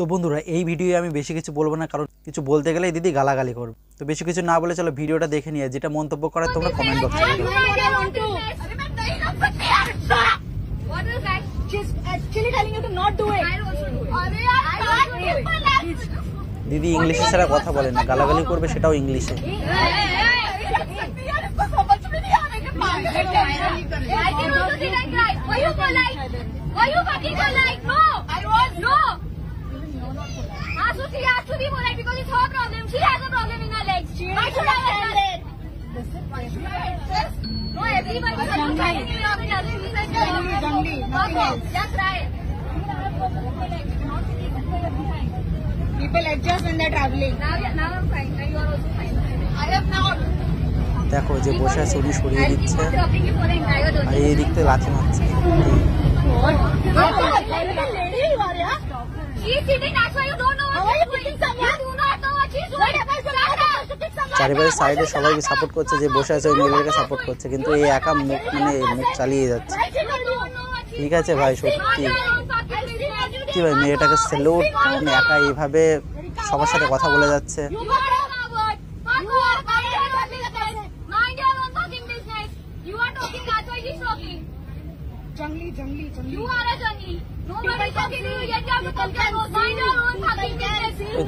তো বন্ধুরা এই ভিডিও আমি বেশি কিছু বলব না কারণ কিছু বলতে গেলে দিদি গালাগালি করব তো বেশি কিছু না বলে চলো ভিডিওটা দেখে নিয়ে যেটা মন্তব্য করে তোমরা কমেন্ট বক্সে দিদি ইংলিশে ছাড়া কথা বলে না গালাগালি করবে সেটাও ইংলিশে Why you? No! To be polite because it's her problem. She has a problem in her legs. Why should I it? No, everybody figure out it doesn't mean that Jungly, jungly, nothing Okay, else. just try it. People adjust when they're traveling. Now, now I'm fine. Now you are also fine. I am not. দেখো যে বসে আছে উনি সরিয়ে দিচ্ছে আর এই দিক থেকে লাথি মারছে lady you are, yeah? She's sitting, that's why you don't know How are you she's চারিপাশের সাইডে সবাইকে সাপোর্ট করছে, যে বসে আছে ওই মেয়েদেরকে সাপোর্ট করছে, কিন্তু এই একা মুখ মানে মুখ চালিয়ে যাচ্ছে। ঠিক আছে ভাই, সত্যি। কী ভাই, মেয়েটাকে স্যালুট মানে একা এইভাবে সবার সাথে কথা বলে যাচ্ছে।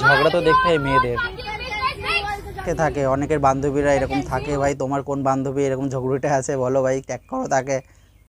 ঝগড়া তো দেখতে হয় মেয়েদের। কে থাকে। অনেকের বান্ধবীরা এরকম থাকে, ভাই, তোমার কোন বান্ধবী এরকম ঝগড়িটা আছে? বলো, ভাই, ত্যাগ করো তাকে।